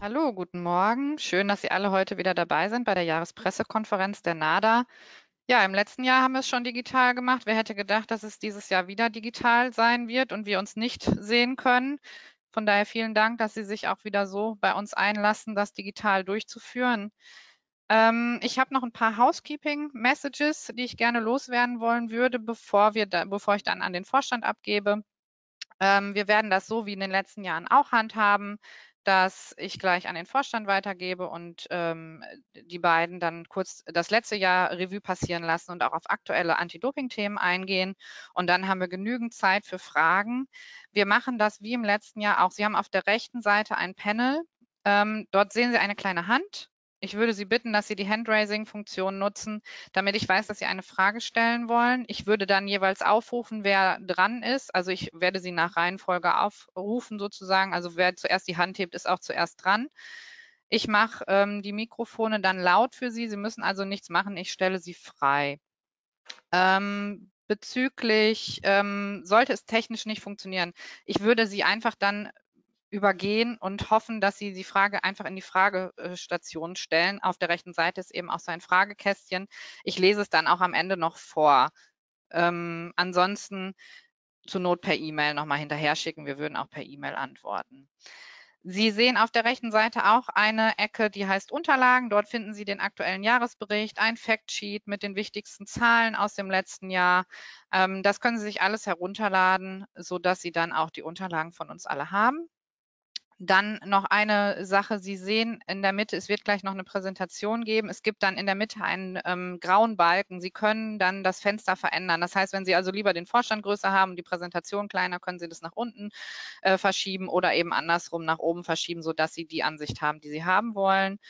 Hallo, guten Morgen. Schön, dass Sie alle heute wieder dabei sind bei der Jahrespressekonferenz der NADA. Ja, im letzten Jahr haben wir es schon digital gemacht. Wer hätte gedacht, dass es dieses Jahr wieder digital sein wird und wir uns nicht sehen können? Von daher vielen Dank, dass Sie sich auch wieder so bei uns einlassen, das digital durchzuführen. Ähm, ich habe noch ein paar Housekeeping-Messages, die ich gerne loswerden wollen würde, bevor, wir da, bevor ich dann an den Vorstand abgebe. Ähm, wir werden das so wie in den letzten Jahren auch handhaben dass ich gleich an den Vorstand weitergebe und ähm, die beiden dann kurz das letzte Jahr Revue passieren lassen und auch auf aktuelle Anti-Doping-Themen eingehen. Und dann haben wir genügend Zeit für Fragen. Wir machen das wie im letzten Jahr auch. Sie haben auf der rechten Seite ein Panel. Ähm, dort sehen Sie eine kleine Hand ich würde Sie bitten, dass Sie die Handraising-Funktion nutzen, damit ich weiß, dass Sie eine Frage stellen wollen. Ich würde dann jeweils aufrufen, wer dran ist. Also ich werde Sie nach Reihenfolge aufrufen sozusagen. Also wer zuerst die Hand hebt, ist auch zuerst dran. Ich mache ähm, die Mikrofone dann laut für Sie. Sie müssen also nichts machen. Ich stelle sie frei. Ähm, bezüglich, ähm, sollte es technisch nicht funktionieren, ich würde Sie einfach dann übergehen und hoffen, dass Sie die Frage einfach in die Fragestation stellen. Auf der rechten Seite ist eben auch so ein Fragekästchen. Ich lese es dann auch am Ende noch vor. Ähm, ansonsten zur Not per E-Mail nochmal hinterher schicken. Wir würden auch per E-Mail antworten. Sie sehen auf der rechten Seite auch eine Ecke, die heißt Unterlagen. Dort finden Sie den aktuellen Jahresbericht, ein Factsheet mit den wichtigsten Zahlen aus dem letzten Jahr. Ähm, das können Sie sich alles herunterladen, sodass Sie dann auch die Unterlagen von uns alle haben. Dann noch eine Sache. Sie sehen in der Mitte, es wird gleich noch eine Präsentation geben. Es gibt dann in der Mitte einen ähm, grauen Balken. Sie können dann das Fenster verändern. Das heißt, wenn Sie also lieber den Vorstand größer haben und die Präsentation kleiner, können Sie das nach unten äh, verschieben oder eben andersrum nach oben verschieben, sodass Sie die Ansicht haben, die Sie haben wollen.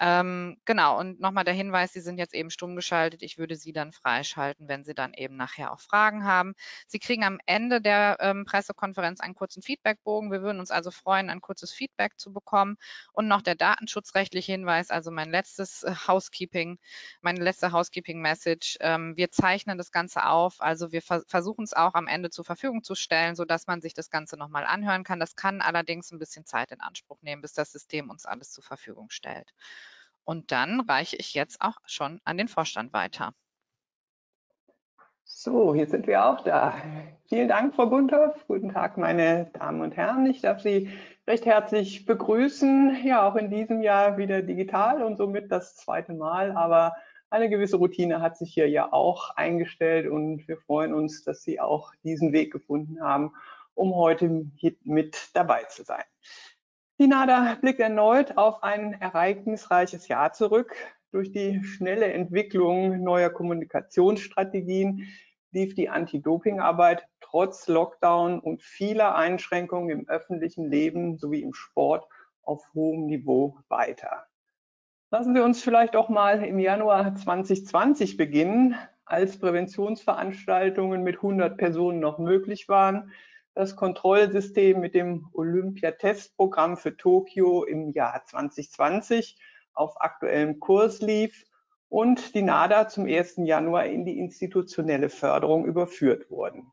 Ähm, genau, und nochmal der Hinweis, Sie sind jetzt eben stumm geschaltet. Ich würde Sie dann freischalten, wenn Sie dann eben nachher auch Fragen haben. Sie kriegen am Ende der ähm, Pressekonferenz einen kurzen Feedbackbogen. Wir würden uns also freuen, ein kurzes Feedback zu bekommen. Und noch der datenschutzrechtliche Hinweis, also mein letztes äh, Housekeeping, meine letzte Housekeeping-Message. Ähm, wir zeichnen das Ganze auf, also wir vers versuchen es auch am Ende zur Verfügung zu stellen, sodass man sich das Ganze nochmal anhören kann. Das kann allerdings ein bisschen Zeit in Anspruch nehmen, bis das System uns alles zur Verfügung stellt. Und dann reiche ich jetzt auch schon an den Vorstand weiter. So, hier sind wir auch da. Vielen Dank, Frau Gunthoff. Guten Tag, meine Damen und Herren. Ich darf Sie recht herzlich begrüßen. Ja, auch in diesem Jahr wieder digital und somit das zweite Mal. Aber eine gewisse Routine hat sich hier ja auch eingestellt und wir freuen uns, dass Sie auch diesen Weg gefunden haben, um heute mit dabei zu sein. Die NADA blickt erneut auf ein ereignisreiches Jahr zurück. Durch die schnelle Entwicklung neuer Kommunikationsstrategien lief die Anti-Doping-Arbeit trotz Lockdown und vieler Einschränkungen im öffentlichen Leben sowie im Sport auf hohem Niveau weiter. Lassen wir uns vielleicht auch mal im Januar 2020 beginnen, als Präventionsveranstaltungen mit 100 Personen noch möglich waren das Kontrollsystem mit dem Olympiatestprogramm für Tokio im Jahr 2020 auf aktuellem Kurs lief und die NADA zum 1. Januar in die institutionelle Förderung überführt wurden.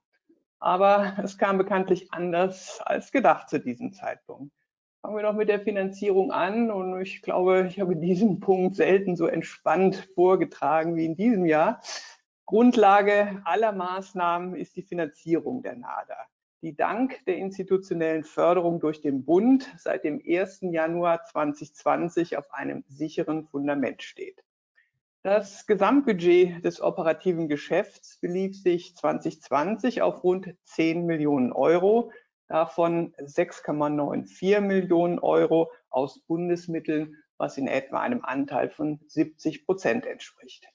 Aber es kam bekanntlich anders als gedacht zu diesem Zeitpunkt. Fangen wir doch mit der Finanzierung an und ich glaube, ich habe diesen Punkt selten so entspannt vorgetragen wie in diesem Jahr. Grundlage aller Maßnahmen ist die Finanzierung der NADA die dank der institutionellen Förderung durch den Bund seit dem 1. Januar 2020 auf einem sicheren Fundament steht. Das Gesamtbudget des operativen Geschäfts belief sich 2020 auf rund 10 Millionen Euro, davon 6,94 Millionen Euro aus Bundesmitteln, was in etwa einem Anteil von 70 Prozent entspricht.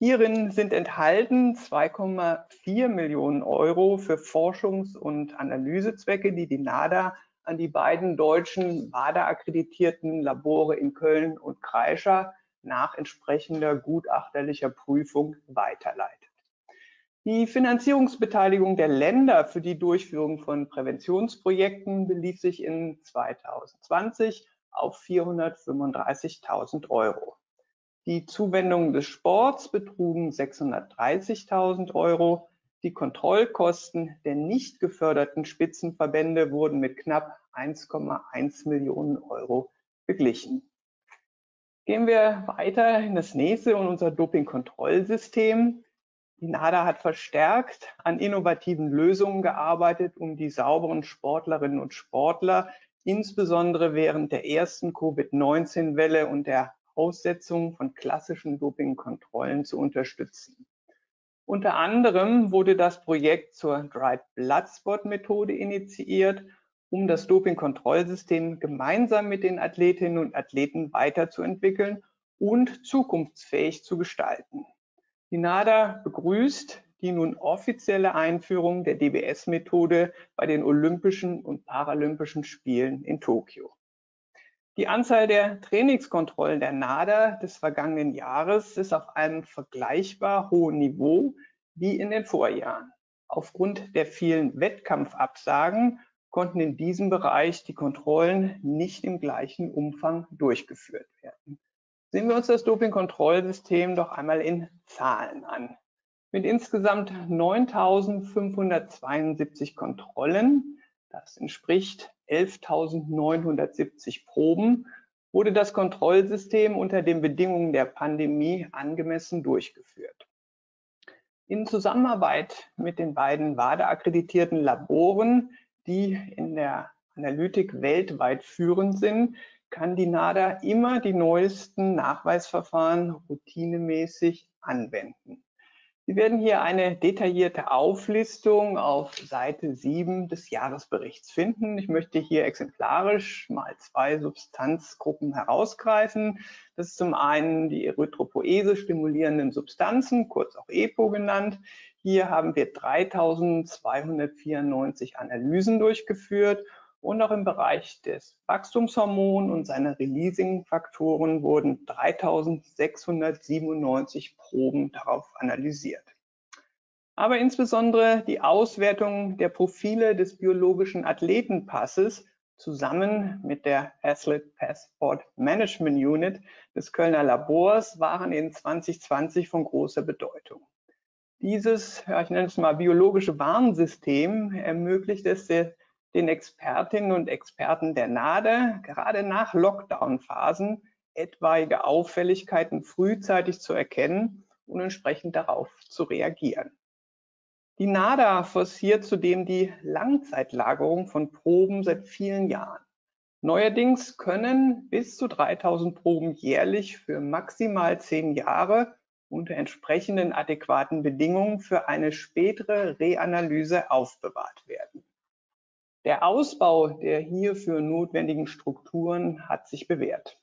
Hierin sind enthalten 2,4 Millionen Euro für Forschungs- und Analysezwecke, die die NADA an die beiden deutschen WADA-akkreditierten Labore in Köln und Kreischer nach entsprechender gutachterlicher Prüfung weiterleitet. Die Finanzierungsbeteiligung der Länder für die Durchführung von Präventionsprojekten belief sich in 2020 auf 435.000 Euro. Die Zuwendungen des Sports betrugen 630.000 Euro. Die Kontrollkosten der nicht geförderten Spitzenverbände wurden mit knapp 1,1 Millionen Euro beglichen. Gehen wir weiter in das nächste und unser Dopingkontrollsystem. Die NADA hat verstärkt an innovativen Lösungen gearbeitet, um die sauberen Sportlerinnen und Sportler insbesondere während der ersten Covid-19-Welle und der Aussetzung von klassischen Dopingkontrollen zu unterstützen. Unter anderem wurde das Projekt zur Dried Blood Spot Methode initiiert, um das Dopingkontrollsystem gemeinsam mit den Athletinnen und Athleten weiterzuentwickeln und zukunftsfähig zu gestalten. Die NADA begrüßt die nun offizielle Einführung der DBS-Methode bei den Olympischen und Paralympischen Spielen in Tokio. Die Anzahl der Trainingskontrollen der NADA des vergangenen Jahres ist auf einem vergleichbar hohen Niveau wie in den Vorjahren. Aufgrund der vielen Wettkampfabsagen konnten in diesem Bereich die Kontrollen nicht im gleichen Umfang durchgeführt werden. Sehen wir uns das Dopingkontrollsystem doch einmal in Zahlen an. Mit insgesamt 9.572 Kontrollen, das entspricht 11.970 Proben, wurde das Kontrollsystem unter den Bedingungen der Pandemie angemessen durchgeführt. In Zusammenarbeit mit den beiden WADA-akkreditierten Laboren, die in der Analytik weltweit führend sind, kann die NADA immer die neuesten Nachweisverfahren routinemäßig anwenden. Sie werden hier eine detaillierte Auflistung auf Seite 7 des Jahresberichts finden. Ich möchte hier exemplarisch mal zwei Substanzgruppen herausgreifen. Das ist zum einen die Erythropoese stimulierenden Substanzen, kurz auch EPO genannt. Hier haben wir 3294 Analysen durchgeführt und auch im Bereich des Wachstumshormons und seiner Releasing-Faktoren wurden 3697 Proben darauf analysiert. Aber insbesondere die Auswertung der Profile des biologischen Athletenpasses zusammen mit der Athlete Passport Management Unit des Kölner Labors waren in 2020 von großer Bedeutung. Dieses, ich nenne es mal biologische Warnsystem, ermöglicht es der den Expertinnen und Experten der NADE gerade nach Lockdown-Phasen etwaige Auffälligkeiten frühzeitig zu erkennen und entsprechend darauf zu reagieren. Die NADA forciert zudem die Langzeitlagerung von Proben seit vielen Jahren. Neuerdings können bis zu 3000 Proben jährlich für maximal zehn Jahre unter entsprechenden adäquaten Bedingungen für eine spätere Reanalyse aufbewahrt werden. Der Ausbau der hierfür notwendigen Strukturen hat sich bewährt.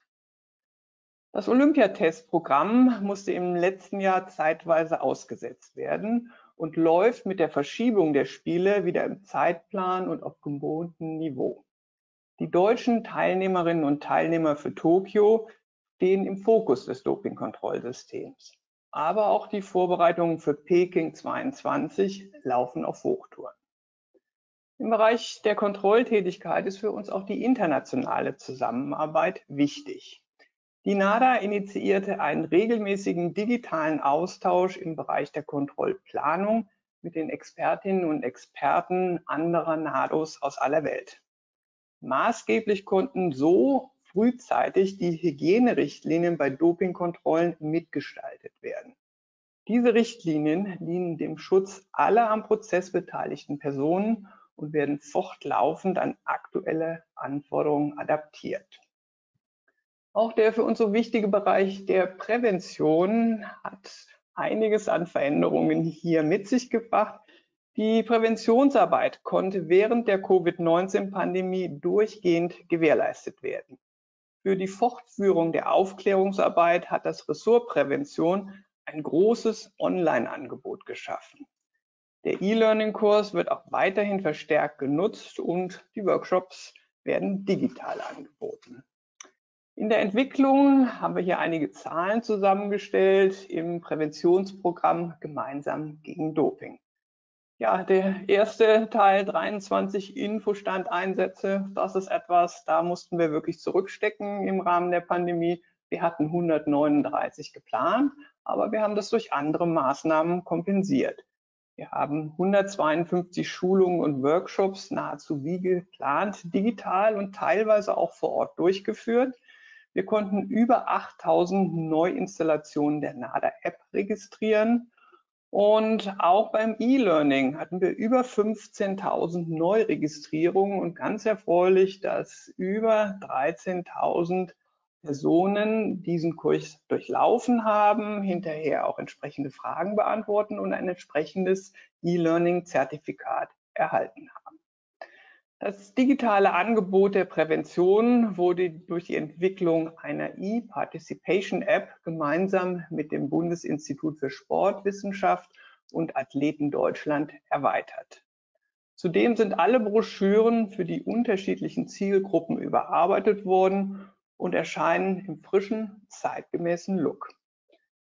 Das Olympiatestprogramm musste im letzten Jahr zeitweise ausgesetzt werden und läuft mit der Verschiebung der Spiele wieder im Zeitplan und auf gewohntem Niveau. Die deutschen Teilnehmerinnen und Teilnehmer für Tokio stehen im Fokus des Dopingkontrollsystems. Aber auch die Vorbereitungen für Peking 22 laufen auf Hochtouren. Im Bereich der Kontrolltätigkeit ist für uns auch die internationale Zusammenarbeit wichtig. Die NADA initiierte einen regelmäßigen digitalen Austausch im Bereich der Kontrollplanung mit den Expertinnen und Experten anderer NADOs aus aller Welt. Maßgeblich konnten so frühzeitig die Hygienerichtlinien bei Dopingkontrollen mitgestaltet werden. Diese Richtlinien dienen dem Schutz aller am Prozess beteiligten Personen und werden fortlaufend an aktuelle Anforderungen adaptiert. Auch der für uns so wichtige Bereich der Prävention hat einiges an Veränderungen hier mit sich gebracht. Die Präventionsarbeit konnte während der Covid-19-Pandemie durchgehend gewährleistet werden. Für die Fortführung der Aufklärungsarbeit hat das Ressort Prävention ein großes Online-Angebot geschaffen. Der E-Learning-Kurs wird auch weiterhin verstärkt genutzt und die Workshops werden digital angeboten. In der Entwicklung haben wir hier einige Zahlen zusammengestellt im Präventionsprogramm Gemeinsam gegen Doping. Ja, der erste Teil 23 Infostandeinsätze, das ist etwas, da mussten wir wirklich zurückstecken im Rahmen der Pandemie. Wir hatten 139 geplant, aber wir haben das durch andere Maßnahmen kompensiert. Wir haben 152 Schulungen und Workshops nahezu wie geplant, digital und teilweise auch vor Ort durchgeführt. Wir konnten über 8000 Neuinstallationen der NADA-App registrieren und auch beim E-Learning hatten wir über 15.000 Neuregistrierungen und ganz erfreulich, dass über 13.000 Personen diesen Kurs durchlaufen haben, hinterher auch entsprechende Fragen beantworten und ein entsprechendes E-Learning-Zertifikat erhalten haben. Das digitale Angebot der Prävention wurde durch die Entwicklung einer E-Participation-App gemeinsam mit dem Bundesinstitut für Sportwissenschaft und Athleten Deutschland erweitert. Zudem sind alle Broschüren für die unterschiedlichen Zielgruppen überarbeitet worden und erscheinen im frischen, zeitgemäßen Look.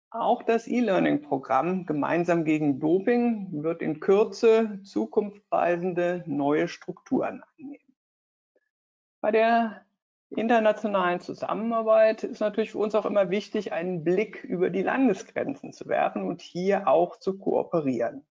Auch das E-Learning-Programm Gemeinsam gegen Doping wird in Kürze zukunftsweisende neue Strukturen annehmen. Bei der internationalen Zusammenarbeit ist natürlich für uns auch immer wichtig, einen Blick über die Landesgrenzen zu werfen und hier auch zu kooperieren.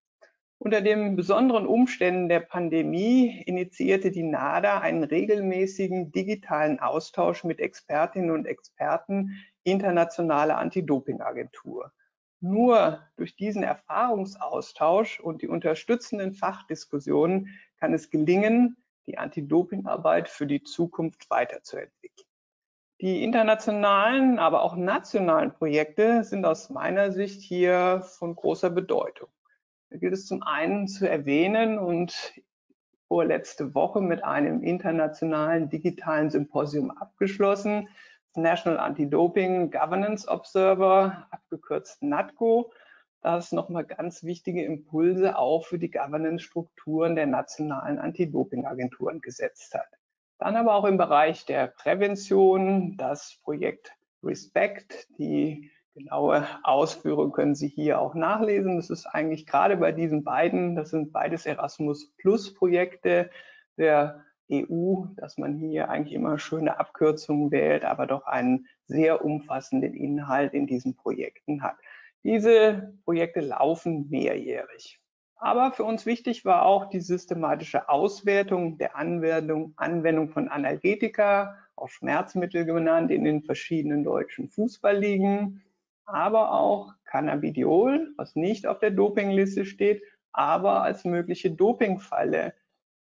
Unter den besonderen Umständen der Pandemie initiierte die NADA einen regelmäßigen digitalen Austausch mit Expertinnen und Experten internationale Anti-Doping-Agentur. Nur durch diesen Erfahrungsaustausch und die unterstützenden Fachdiskussionen kann es gelingen, die Anti-Doping-Arbeit für die Zukunft weiterzuentwickeln. Die internationalen, aber auch nationalen Projekte sind aus meiner Sicht hier von großer Bedeutung. Da gilt es zum einen zu erwähnen und vorletzte Woche mit einem internationalen digitalen Symposium abgeschlossen, National Anti-Doping Governance Observer, abgekürzt NATGO, das nochmal ganz wichtige Impulse auch für die Governance-Strukturen der nationalen Anti-Doping-Agenturen gesetzt hat. Dann aber auch im Bereich der Prävention das Projekt Respect. Die genaue Ausführung können Sie hier auch nachlesen. Das ist eigentlich gerade bei diesen beiden, das sind beides Erasmus Plus Projekte der EU, dass man hier eigentlich immer schöne Abkürzungen wählt, aber doch einen sehr umfassenden Inhalt in diesen Projekten hat. Diese Projekte laufen mehrjährig. Aber für uns wichtig war auch die systematische Auswertung der Anwendung, Anwendung von Analgetika, auch Schmerzmittel genannt, in den verschiedenen deutschen Fußballligen, aber auch Cannabidiol, was nicht auf der Dopingliste steht, aber als mögliche Dopingfalle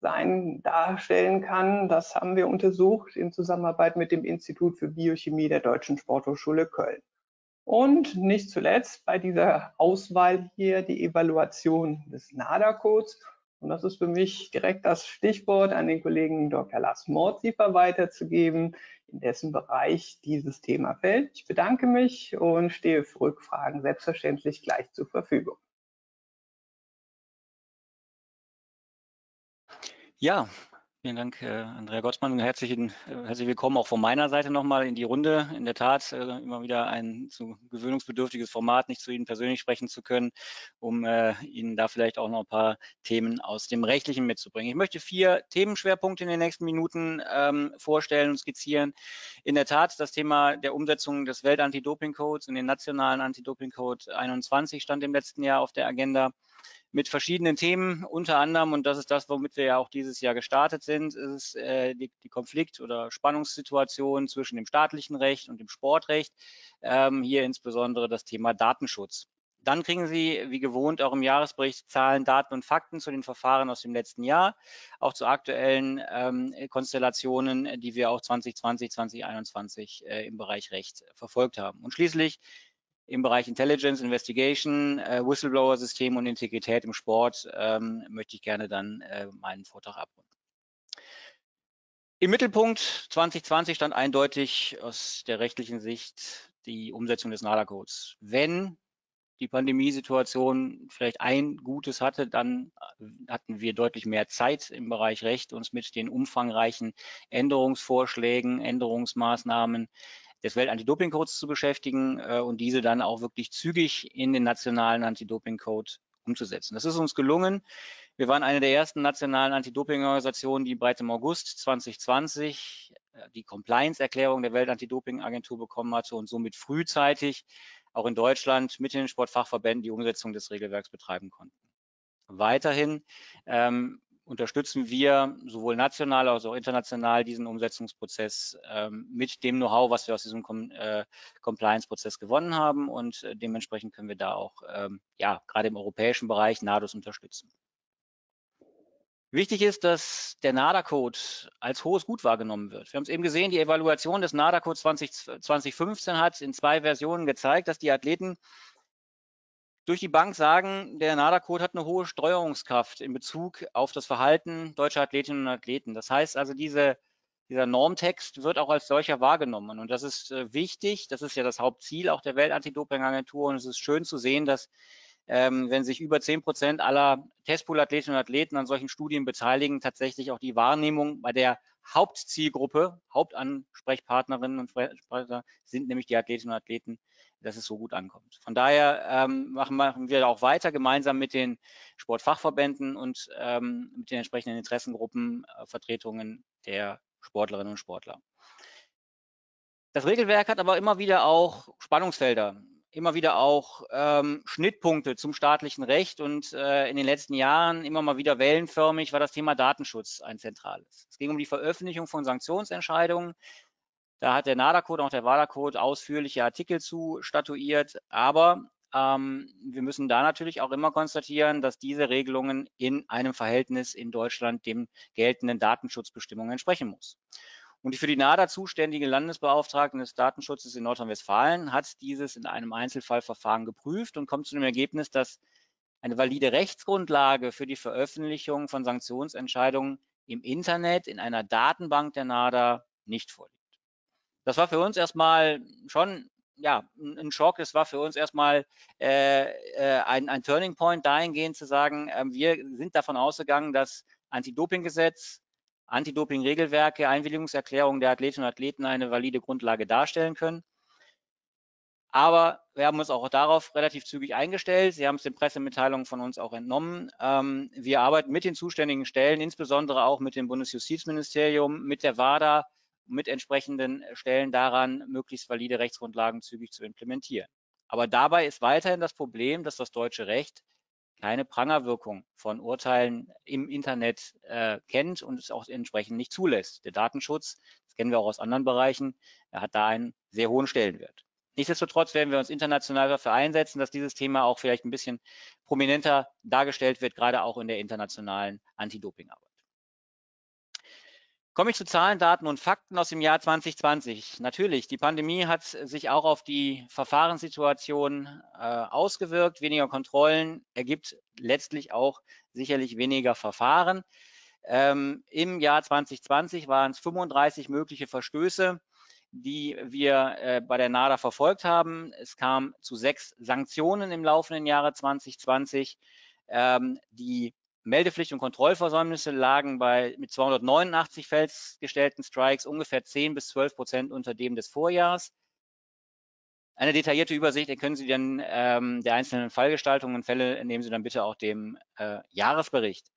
sein darstellen kann. Das haben wir untersucht in Zusammenarbeit mit dem Institut für Biochemie der Deutschen Sporthochschule Köln. Und nicht zuletzt bei dieser Auswahl hier die Evaluation des NADA-Codes. Und das ist für mich direkt das Stichwort an den Kollegen Dr. Lars Mordziefer weiterzugeben, in dessen Bereich dieses Thema fällt. Ich bedanke mich und stehe für Rückfragen selbstverständlich gleich zur Verfügung. Ja, vielen Dank, äh, Andrea Gottsmann. Herzlich, äh, herzlich willkommen auch von meiner Seite nochmal in die Runde. In der Tat äh, immer wieder ein zu gewöhnungsbedürftiges Format, nicht zu Ihnen persönlich sprechen zu können, um äh, Ihnen da vielleicht auch noch ein paar Themen aus dem Rechtlichen mitzubringen. Ich möchte vier Themenschwerpunkte in den nächsten Minuten ähm, vorstellen und skizzieren. In der Tat das Thema der Umsetzung des Welt-Anti-Doping-Codes und den nationalen Anti-Doping-Code 21 stand im letzten Jahr auf der Agenda mit verschiedenen Themen, unter anderem, und das ist das, womit wir ja auch dieses Jahr gestartet sind, ist äh, die, die, Konflikt- oder Spannungssituation zwischen dem staatlichen Recht und dem Sportrecht. Ähm, hier insbesondere das Thema Datenschutz. Dann kriegen Sie, wie gewohnt, auch im Jahresbericht Zahlen, Daten und Fakten zu den Verfahren aus dem letzten Jahr, auch zu aktuellen ähm, Konstellationen, die wir auch 2020, 2021 äh, im Bereich Recht verfolgt haben. Und schließlich im Bereich Intelligence, Investigation, äh, Whistleblower-System und Integrität im Sport ähm, möchte ich gerne dann äh, meinen Vortrag abrunden. Im Mittelpunkt 2020 stand eindeutig aus der rechtlichen Sicht die Umsetzung des NADA-Codes. Wenn die Pandemiesituation vielleicht ein Gutes hatte, dann äh, hatten wir deutlich mehr Zeit im Bereich Recht, uns mit den umfangreichen Änderungsvorschlägen, Änderungsmaßnahmen des Welt-Anti-Doping-Codes zu beschäftigen äh, und diese dann auch wirklich zügig in den nationalen Anti-Doping-Code umzusetzen. Das ist uns gelungen. Wir waren eine der ersten nationalen Anti-Doping-Organisationen, die bereits im August 2020 äh, die Compliance-Erklärung der Welt-Anti-Doping-Agentur bekommen hatte und somit frühzeitig auch in Deutschland mit den Sportfachverbänden die Umsetzung des Regelwerks betreiben konnten. Weiterhin ähm, unterstützen wir sowohl national als auch international diesen Umsetzungsprozess ähm, mit dem Know-how, was wir aus diesem Com äh, Compliance-Prozess gewonnen haben und äh, dementsprechend können wir da auch ähm, ja gerade im europäischen Bereich NADOS unterstützen. Wichtig ist, dass der NADA-Code als hohes Gut wahrgenommen wird. Wir haben es eben gesehen, die Evaluation des NADA-Codes 2015 hat in zwei Versionen gezeigt, dass die Athleten durch die Bank sagen, der NADA-Code hat eine hohe Steuerungskraft in Bezug auf das Verhalten deutscher Athletinnen und Athleten. Das heißt also, diese, dieser Normtext wird auch als solcher wahrgenommen. Und das ist äh, wichtig. Das ist ja das Hauptziel auch der Weltantidoping-Agentur. Und es ist schön zu sehen, dass ähm, wenn sich über 10 Prozent aller Testpool-Athletinnen und Athleten an solchen Studien beteiligen, tatsächlich auch die Wahrnehmung bei der Hauptzielgruppe, Hauptansprechpartnerinnen und Partner sind nämlich die Athletinnen und Athleten, dass es so gut ankommt. Von daher ähm, machen, machen, wir auch weiter gemeinsam mit den Sportfachverbänden und ähm, mit den entsprechenden Interessengruppen, äh, Vertretungen der Sportlerinnen und Sportler. Das Regelwerk hat aber immer wieder auch Spannungsfelder immer wieder auch ähm, Schnittpunkte zum staatlichen Recht und äh, in den letzten Jahren immer mal wieder wellenförmig war das Thema Datenschutz ein zentrales. Es ging um die Veröffentlichung von Sanktionsentscheidungen. Da hat der NADA-Code und auch der WADA-Code ausführliche Artikel zu statuiert, aber ähm, wir müssen da natürlich auch immer konstatieren, dass diese Regelungen in einem Verhältnis in Deutschland dem geltenden Datenschutzbestimmungen entsprechen muss. Und die für die NADA zuständige Landesbeauftragte des Datenschutzes in Nordrhein-Westfalen hat dieses in einem Einzelfallverfahren geprüft und kommt zu dem Ergebnis, dass eine valide Rechtsgrundlage für die Veröffentlichung von Sanktionsentscheidungen im Internet in einer Datenbank der NADA nicht vorliegt. Das war für uns erstmal schon ja, ein Schock. Es war für uns erstmal äh, äh, ein, ein Turning Point dahingehend zu sagen, äh, wir sind davon ausgegangen, dass Anti-Doping-Gesetz, Anti-Doping-Regelwerke, Einwilligungserklärungen der Athletinnen und Athleten eine valide Grundlage darstellen können. Aber wir haben uns auch darauf relativ zügig eingestellt. Sie haben es den Pressemitteilungen von uns auch entnommen. Ähm, wir arbeiten mit den zuständigen Stellen, insbesondere auch mit dem Bundesjustizministerium, mit der WADA, mit entsprechenden Stellen daran, möglichst valide Rechtsgrundlagen zügig zu implementieren. Aber dabei ist weiterhin das Problem, dass das deutsche Recht keine Prangerwirkung von Urteilen im Internet äh, kennt und es auch entsprechend nicht zulässt. Der Datenschutz, das kennen wir auch aus anderen Bereichen, er hat da einen sehr hohen Stellenwert. Nichtsdestotrotz werden wir uns international dafür einsetzen, dass dieses Thema auch vielleicht ein bisschen prominenter dargestellt wird, gerade auch in der internationalen Anti-Doping-Arbeit. Komme ich zu Zahlen, Daten und Fakten aus dem Jahr 2020. Natürlich, die Pandemie hat sich auch auf die Verfahrenssituation äh, ausgewirkt. Weniger Kontrollen ergibt letztlich auch sicherlich weniger Verfahren. Ähm, Im Jahr 2020 waren es 35 mögliche Verstöße, die wir äh, bei der NADA verfolgt haben. Es kam zu sechs Sanktionen im laufenden Jahre 2020. Ähm, die Meldepflicht und Kontrollversäumnisse lagen bei mit 289 festgestellten Strikes ungefähr 10 bis 12 Prozent unter dem des Vorjahres. Eine detaillierte Übersicht erkennen Sie dann ähm, der einzelnen Fallgestaltungen und Fälle, entnehmen Sie dann bitte auch dem äh, Jahresbericht.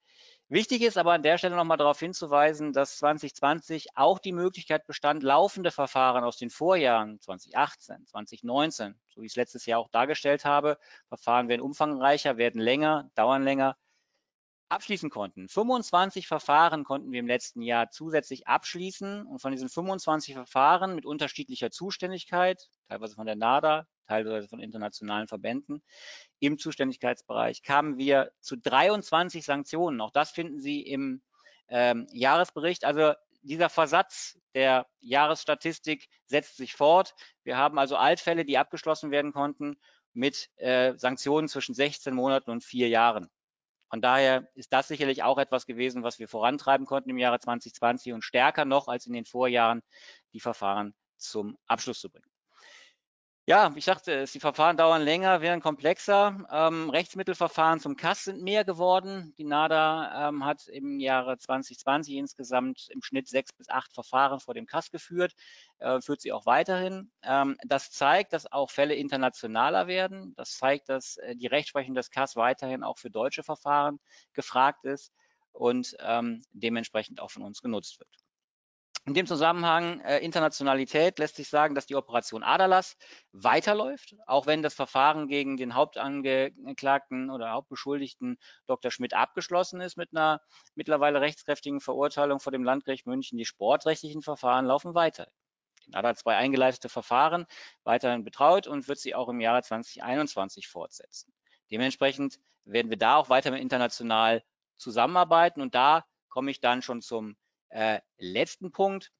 Wichtig ist aber an der Stelle nochmal darauf hinzuweisen, dass 2020 auch die Möglichkeit bestand, laufende Verfahren aus den Vorjahren 2018, 2019, so wie ich es letztes Jahr auch dargestellt habe, Verfahren werden umfangreicher, werden länger, dauern länger, abschließen konnten. 25 Verfahren konnten wir im letzten Jahr zusätzlich abschließen und von diesen 25 Verfahren mit unterschiedlicher Zuständigkeit, teilweise von der NADA, teilweise von internationalen Verbänden, im Zuständigkeitsbereich kamen wir zu 23 Sanktionen. Auch das finden Sie im ähm, Jahresbericht. Also dieser Versatz der Jahresstatistik setzt sich fort. Wir haben also Altfälle, die abgeschlossen werden konnten mit äh, Sanktionen zwischen 16 Monaten und vier Jahren. Von daher ist das sicherlich auch etwas gewesen, was wir vorantreiben konnten im Jahre 2020 und stärker noch als in den Vorjahren die Verfahren zum Abschluss zu bringen. Ja, ich sagte die Verfahren dauern länger, werden komplexer. Ähm, Rechtsmittelverfahren zum KAS sind mehr geworden. Die NADA ähm, hat im Jahre 2020 insgesamt im Schnitt sechs bis acht Verfahren vor dem KAS geführt, äh, führt sie auch weiterhin. Ähm, das zeigt, dass auch Fälle internationaler werden. Das zeigt, dass äh, die Rechtsprechung des KAS weiterhin auch für deutsche Verfahren gefragt ist und ähm, dementsprechend auch von uns genutzt wird. In dem Zusammenhang äh, Internationalität lässt sich sagen, dass die Operation Adalas weiterläuft, auch wenn das Verfahren gegen den Hauptangeklagten oder Hauptbeschuldigten Dr. Schmidt abgeschlossen ist mit einer mittlerweile rechtskräftigen Verurteilung vor dem Landgericht München. Die sportrechtlichen Verfahren laufen weiter. In ADA 2 eingeleitete Verfahren weiterhin betraut und wird sie auch im Jahre 2021 fortsetzen. Dementsprechend werden wir da auch weiter international zusammenarbeiten und da komme ich dann schon zum äh, letzten Punkt,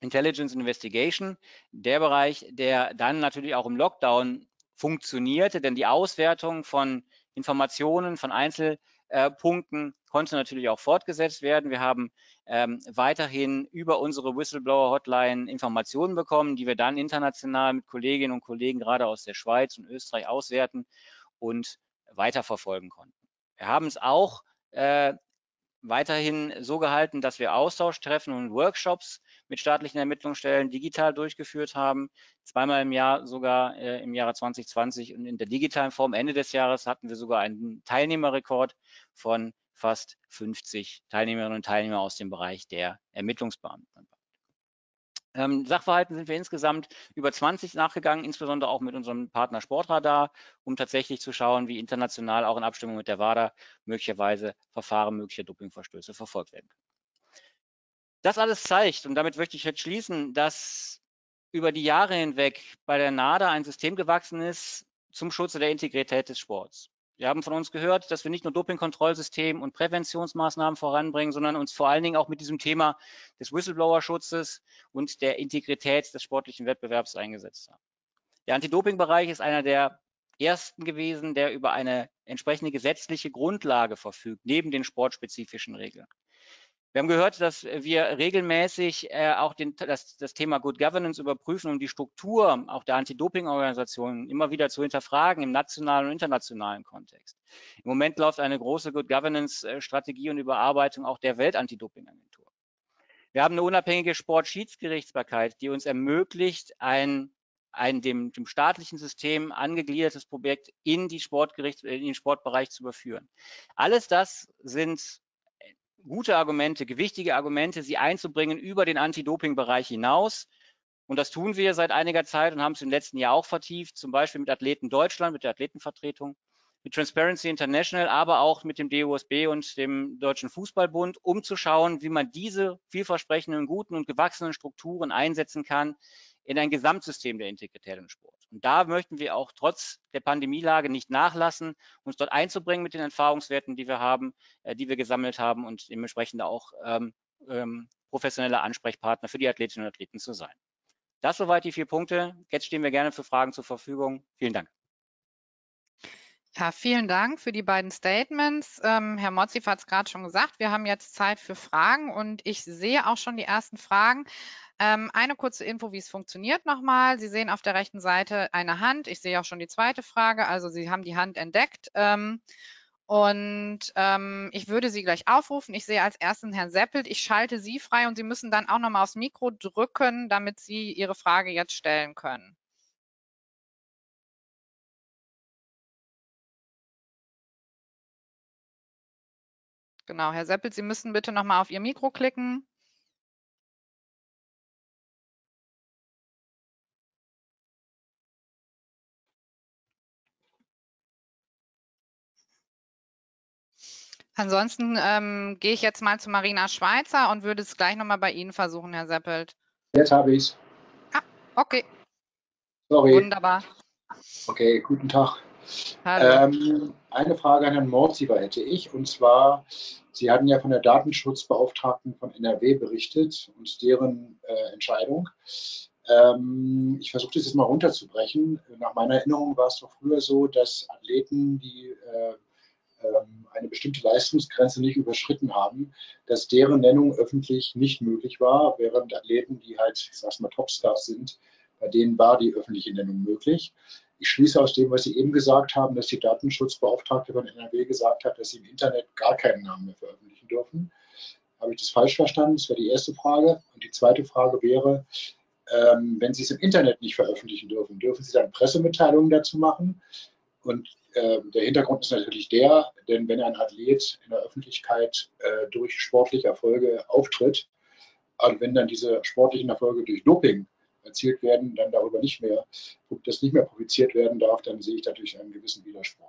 Intelligence Investigation, der Bereich, der dann natürlich auch im Lockdown funktionierte, denn die Auswertung von Informationen, von Einzelpunkten konnte natürlich auch fortgesetzt werden. Wir haben ähm, weiterhin über unsere Whistleblower-Hotline Informationen bekommen, die wir dann international mit Kolleginnen und Kollegen gerade aus der Schweiz und Österreich auswerten und weiterverfolgen konnten. Wir haben es auch äh, weiterhin so gehalten, dass wir Austauschtreffen und Workshops mit staatlichen Ermittlungsstellen digital durchgeführt haben. Zweimal im Jahr, sogar äh, im Jahre 2020 und in der digitalen Form. Ende des Jahres hatten wir sogar einen Teilnehmerrekord von fast 50 Teilnehmerinnen und Teilnehmer aus dem Bereich der Ermittlungsbeamten. Ähm, Sachverhalten sind wir insgesamt über 20 nachgegangen, insbesondere auch mit unserem Partner Sportradar, um tatsächlich zu schauen, wie international auch in Abstimmung mit der WADA möglicherweise Verfahren möglicher Dopingverstöße verfolgt werden können. Das alles zeigt, und damit möchte ich jetzt schließen, dass über die Jahre hinweg bei der NADA ein System gewachsen ist zum Schutze der Integrität des Sports. Wir haben von uns gehört, dass wir nicht nur Dopingkontrollsystem und Präventionsmaßnahmen voranbringen, sondern uns vor allen Dingen auch mit diesem Thema des Whistleblower-Schutzes und der Integrität des sportlichen Wettbewerbs eingesetzt haben. Der Anti-Doping-Bereich ist einer der ersten gewesen, der über eine entsprechende gesetzliche Grundlage verfügt, neben den sportspezifischen Regeln. Wir haben gehört, dass wir regelmäßig äh, auch den, das, das, Thema Good Governance überprüfen, um die Struktur auch der Anti-Doping-Organisationen immer wieder zu hinterfragen im nationalen und internationalen Kontext. Im Moment läuft eine große Good Governance-Strategie und Überarbeitung auch der Welt-Anti-Doping-Agentur. Wir haben eine unabhängige Sportschiedsgerichtsbarkeit, die uns ermöglicht, ein ein dem, dem staatlichen System angegliedertes Projekt in, die Sportgericht, in den Sportbereich zu überführen. Alles das sind gute Argumente, gewichtige Argumente, sie einzubringen über den Anti-Doping-Bereich hinaus. Und das tun wir seit einiger Zeit und haben es im letzten Jahr auch vertieft, zum Beispiel mit Athleten Deutschland, mit der Athletenvertretung, mit Transparency International, aber auch mit dem DOSB und dem Deutschen Fußballbund, um zu schauen, wie man diese vielversprechenden, guten und gewachsenen Strukturen einsetzen kann in ein Gesamtsystem der Integrität im Sport. Und da möchten wir auch trotz der Pandemielage nicht nachlassen, uns dort einzubringen mit den Erfahrungswerten, die wir haben, äh, die wir gesammelt haben und dementsprechend auch ähm, ähm, professionelle Ansprechpartner für die Athletinnen und Athleten zu sein. Das soweit die vier Punkte. Jetzt stehen wir gerne für Fragen zur Verfügung. Vielen Dank. Ja, vielen Dank für die beiden Statements. Ähm, Herr Motzif hat es gerade schon gesagt, wir haben jetzt Zeit für Fragen und ich sehe auch schon die ersten Fragen. Ähm, eine kurze Info, wie es funktioniert nochmal. Sie sehen auf der rechten Seite eine Hand. Ich sehe auch schon die zweite Frage. Also Sie haben die Hand entdeckt. Ähm, und ähm, ich würde Sie gleich aufrufen. Ich sehe als ersten Herrn Seppelt. Ich schalte Sie frei und Sie müssen dann auch nochmal aufs Mikro drücken, damit Sie Ihre Frage jetzt stellen können. Genau, Herr Seppelt, Sie müssen bitte nochmal auf Ihr Mikro klicken. Ansonsten ähm, gehe ich jetzt mal zu Marina Schweizer und würde es gleich nochmal bei Ihnen versuchen, Herr Seppelt. Jetzt habe ich es. Ah, okay. Sorry. Wunderbar. Okay, guten Tag. Hallo. Ähm, eine Frage an Herrn Morziver hätte ich, und zwar, Sie hatten ja von der Datenschutzbeauftragten von NRW berichtet und deren äh, Entscheidung. Ähm, ich versuche das jetzt mal runterzubrechen. Nach meiner Erinnerung war es doch früher so, dass Athleten, die äh, ähm, eine bestimmte Leistungsgrenze nicht überschritten haben, dass deren Nennung öffentlich nicht möglich war, während Athleten, die halt, ich sag's mal, Topstars sind, bei denen war die öffentliche Nennung möglich. Ich schließe aus dem, was Sie eben gesagt haben, dass die Datenschutzbeauftragte von NRW gesagt hat, dass sie im Internet gar keinen Namen mehr veröffentlichen dürfen. Habe ich das falsch verstanden? Das wäre die erste Frage. Und die zweite Frage wäre, ähm, wenn Sie es im Internet nicht veröffentlichen dürfen, dürfen Sie dann Pressemitteilungen dazu machen? Und äh, der Hintergrund ist natürlich der, denn wenn ein Athlet in der Öffentlichkeit äh, durch sportliche Erfolge auftritt, also wenn dann diese sportlichen Erfolge durch Doping erzielt werden, dann darüber nicht mehr, das nicht mehr publiziert werden darf, dann sehe ich natürlich einen gewissen Widerspruch.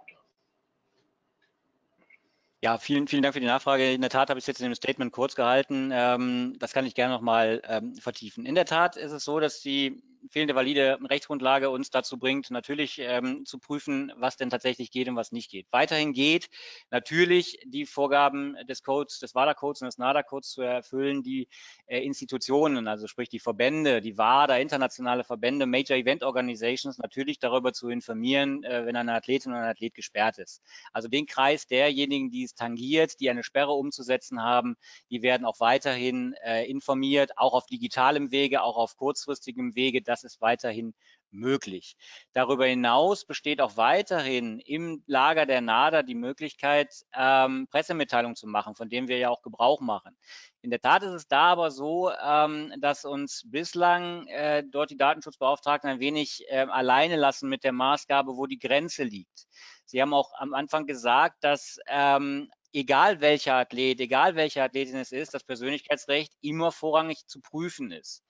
Ja, vielen, vielen Dank für die Nachfrage. In der Tat habe ich es jetzt in dem Statement kurz gehalten. Ähm, das kann ich gerne nochmal ähm, vertiefen. In der Tat ist es so, dass die fehlende valide Rechtsgrundlage uns dazu bringt, natürlich ähm, zu prüfen, was denn tatsächlich geht und was nicht geht. Weiterhin geht natürlich die Vorgaben des Codes, des WADA-Codes und des NADA-Codes zu erfüllen, die äh, Institutionen, also sprich die Verbände, die WADA, internationale Verbände, Major Event Organizations, natürlich darüber zu informieren, äh, wenn eine Athletin oder ein Athlet gesperrt ist. Also den Kreis derjenigen, die es tangiert, die eine Sperre umzusetzen haben, die werden auch weiterhin äh, informiert, auch auf digitalem Wege, auch auf kurzfristigem Wege, das ist weiterhin möglich. Darüber hinaus besteht auch weiterhin im Lager der NADA die Möglichkeit, ähm, Pressemitteilungen zu machen, von dem wir ja auch Gebrauch machen. In der Tat ist es da aber so, ähm, dass uns bislang äh, dort die Datenschutzbeauftragten ein wenig äh, alleine lassen mit der Maßgabe, wo die Grenze liegt. Sie haben auch am Anfang gesagt, dass ähm, egal welcher Athlet, egal welche Athletin es ist, das Persönlichkeitsrecht immer vorrangig zu prüfen ist.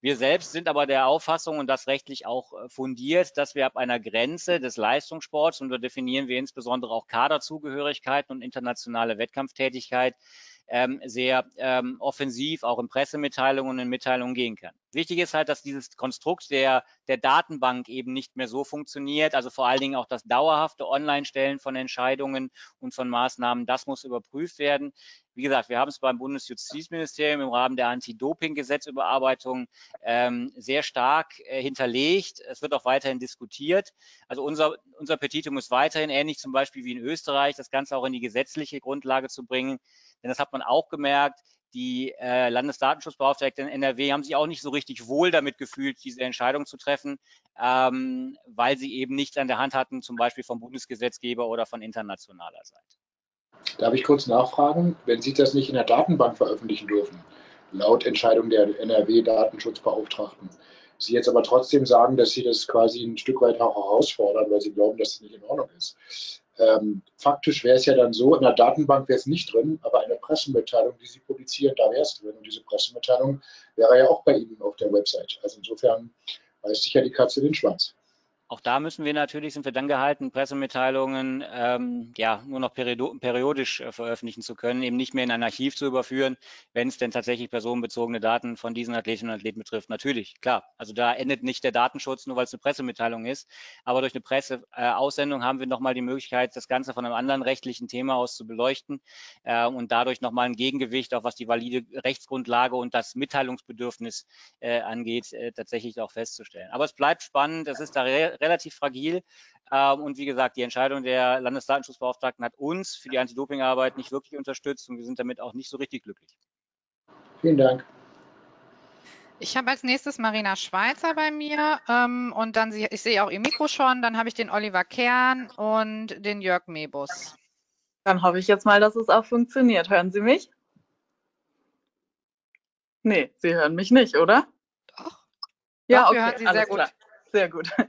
Wir selbst sind aber der Auffassung und das rechtlich auch äh, fundiert, dass wir ab einer Grenze des Leistungssports, und da definieren wir insbesondere auch Kaderzugehörigkeiten und internationale Wettkampftätigkeit, ähm, sehr ähm, offensiv auch in Pressemitteilungen und in Mitteilungen gehen kann. Wichtig ist halt, dass dieses Konstrukt der, der Datenbank eben nicht mehr so funktioniert. Also vor allen Dingen auch das dauerhafte Online-Stellen von Entscheidungen und von Maßnahmen, das muss überprüft werden. Wie gesagt, wir haben es beim Bundesjustizministerium im Rahmen der Anti-Doping-Gesetzüberarbeitung ähm, sehr stark äh, hinterlegt. Es wird auch weiterhin diskutiert. Also unser, unser Petitum ist weiterhin ähnlich zum Beispiel wie in Österreich, das Ganze auch in die gesetzliche Grundlage zu bringen. Denn das hat man auch gemerkt. Die äh, Landesdatenschutzbeauftragten in NRW haben sich auch nicht so richtig wohl damit gefühlt, diese Entscheidung zu treffen, ähm, weil sie eben nichts an der Hand hatten, zum Beispiel vom Bundesgesetzgeber oder von internationaler Seite. Darf ich kurz nachfragen, wenn Sie das nicht in der Datenbank veröffentlichen dürfen, laut Entscheidung der NRW-Datenschutzbeauftragten, Sie jetzt aber trotzdem sagen, dass Sie das quasi ein Stück weit auch herausfordern, weil Sie glauben, dass es nicht in Ordnung ist. Ähm, faktisch wäre es ja dann so, in der Datenbank wäre es nicht drin, aber eine Pressemitteilung, die Sie publizieren, da wäre es drin. Und diese Pressemitteilung wäre ja auch bei Ihnen auf der Website. Also insofern beißt sich ja die Katze den Schwanz. Auch da müssen wir natürlich, sind wir dann gehalten, Pressemitteilungen ähm, ja nur noch periodisch äh, veröffentlichen zu können, eben nicht mehr in ein Archiv zu überführen, wenn es denn tatsächlich personenbezogene Daten von diesen Athletinnen und Athleten betrifft. Natürlich, klar. Also da endet nicht der Datenschutz, nur weil es eine Pressemitteilung ist. Aber durch eine Presseaussendung äh, haben wir nochmal die Möglichkeit, das Ganze von einem anderen rechtlichen Thema aus zu beleuchten äh, und dadurch nochmal ein Gegengewicht, auch was die valide Rechtsgrundlage und das Mitteilungsbedürfnis äh, angeht, äh, tatsächlich auch festzustellen. Aber es bleibt spannend. Es ist da relativ fragil. Ähm, und wie gesagt, die Entscheidung der Landesdatenschutzbeauftragten hat uns für die Anti-Doping-Arbeit nicht wirklich unterstützt und wir sind damit auch nicht so richtig glücklich. Vielen Dank. Ich habe als nächstes Marina Schweizer bei mir ähm, und dann, ich sehe auch ihr Mikro schon, dann habe ich den Oliver Kern und den Jörg Mebus. Dann hoffe ich jetzt mal, dass es auch funktioniert. Hören Sie mich? Nee, Sie hören mich nicht, oder? Doch. Ja, Doch, okay, wir hören Sie sehr gut. Klar. Sehr gut.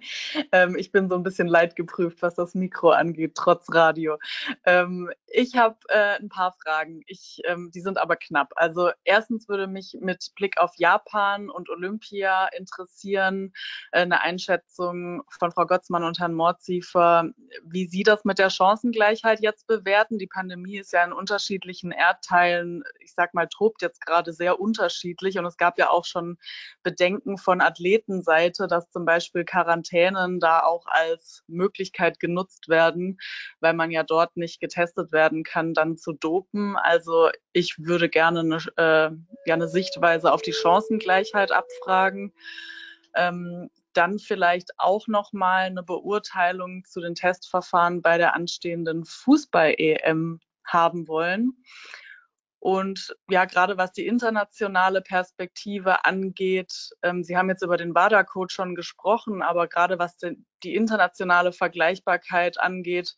Ähm, ich bin so ein bisschen leidgeprüft, was das Mikro angeht, trotz Radio. Ähm, ich habe äh, ein paar Fragen. Ich, ähm, die sind aber knapp. Also erstens würde mich mit Blick auf Japan und Olympia interessieren, äh, eine Einschätzung von Frau Gotzmann und Herrn Mordziefer, wie Sie das mit der Chancengleichheit jetzt bewerten. Die Pandemie ist ja in unterschiedlichen Erdteilen, ich sag mal, tobt jetzt gerade sehr unterschiedlich. Und es gab ja auch schon Bedenken von Athletenseite, dass zum Beispiel Quarantänen da auch als Möglichkeit genutzt werden, weil man ja dort nicht getestet werden kann, dann zu dopen. Also ich würde gerne eine, äh, gerne Sichtweise auf die Chancengleichheit abfragen. Ähm, dann vielleicht auch noch mal eine Beurteilung zu den Testverfahren bei der anstehenden Fußball-EM haben wollen. Und ja, gerade was die internationale Perspektive angeht, ähm, Sie haben jetzt über den WADA-Code schon gesprochen, aber gerade was die internationale Vergleichbarkeit angeht,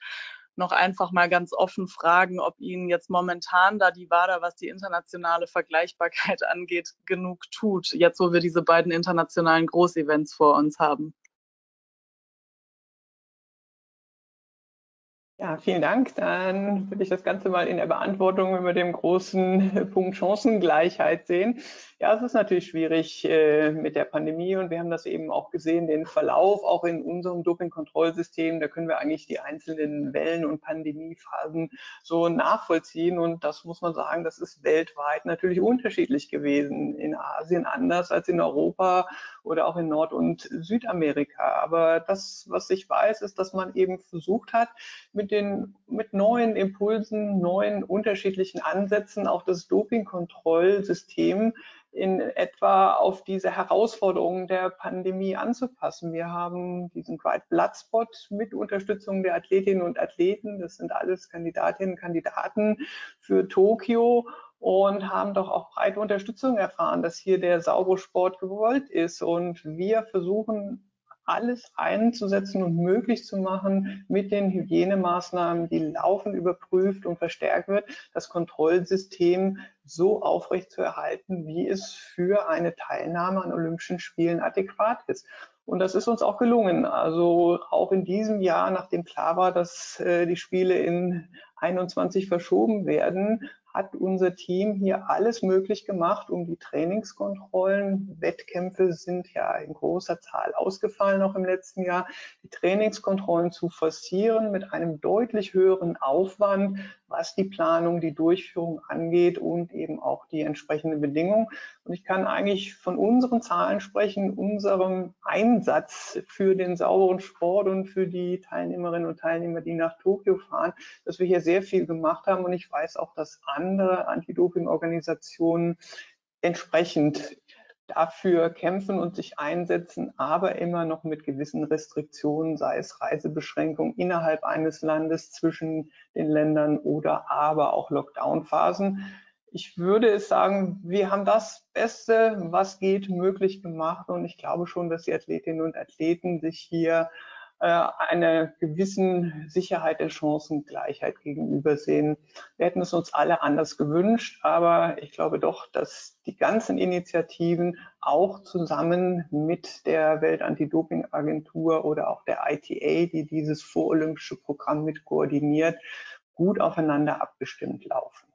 noch einfach mal ganz offen fragen, ob Ihnen jetzt momentan da die WADA, was die internationale Vergleichbarkeit angeht, genug tut, jetzt wo wir diese beiden internationalen Großevents vor uns haben. Ja, vielen Dank. Dann würde ich das Ganze mal in der Beantwortung über dem großen Punkt Chancengleichheit sehen. Ja, es ist natürlich schwierig äh, mit der Pandemie und wir haben das eben auch gesehen, den Verlauf auch in unserem Dopingkontrollsystem. Da können wir eigentlich die einzelnen Wellen und Pandemiephasen so nachvollziehen und das muss man sagen, das ist weltweit natürlich unterschiedlich gewesen. In Asien anders als in Europa oder auch in Nord- und Südamerika. Aber das, was ich weiß, ist, dass man eben versucht hat, mit den, mit neuen Impulsen, neuen unterschiedlichen Ansätzen auch das Dopingkontrollsystem in etwa auf diese Herausforderungen der Pandemie anzupassen. Wir haben diesen Bright Blood Spot mit Unterstützung der Athletinnen und Athleten. Das sind alles Kandidatinnen und Kandidaten für Tokio und haben doch auch breite Unterstützung erfahren, dass hier der saubere Sport gewollt ist. Und wir versuchen alles einzusetzen und möglich zu machen mit den Hygienemaßnahmen, die laufend überprüft und verstärkt wird, das Kontrollsystem so aufrecht zu erhalten, wie es für eine Teilnahme an Olympischen Spielen adäquat ist. Und das ist uns auch gelungen. Also auch in diesem Jahr, nachdem klar war, dass äh, die Spiele in 21 verschoben werden, hat unser Team hier alles möglich gemacht, um die Trainingskontrollen, Wettkämpfe sind ja in großer Zahl ausgefallen noch im letzten Jahr, die Trainingskontrollen zu forcieren mit einem deutlich höheren Aufwand, was die Planung, die Durchführung angeht und eben auch die entsprechenden Bedingungen. Und ich kann eigentlich von unseren Zahlen sprechen, unserem Einsatz für den sauberen Sport und für die Teilnehmerinnen und Teilnehmer, die nach Tokio fahren, dass wir hier sehr viel gemacht haben. Und ich weiß auch, dass andere Anti-Doping-Organisationen entsprechend dafür kämpfen und sich einsetzen, aber immer noch mit gewissen Restriktionen, sei es Reisebeschränkungen innerhalb eines Landes zwischen den Ländern oder aber auch Lockdown-Phasen. Ich würde es sagen, wir haben das Beste, was geht, möglich gemacht und ich glaube schon, dass die Athletinnen und Athleten sich hier einer gewissen Sicherheit der Chancengleichheit gegenüber sehen. Wir hätten es uns alle anders gewünscht, aber ich glaube doch, dass die ganzen Initiativen auch zusammen mit der Welt-Anti-Doping-Agentur oder auch der ITA, die dieses vorolympische Programm mit koordiniert, gut aufeinander abgestimmt laufen.